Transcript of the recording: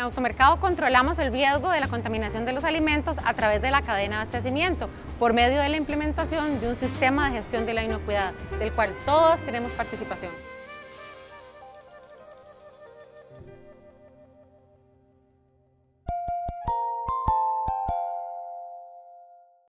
En Automercado controlamos el riesgo de la contaminación de los alimentos a través de la cadena de abastecimiento por medio de la implementación de un sistema de gestión de la inocuidad, del cual todos tenemos participación.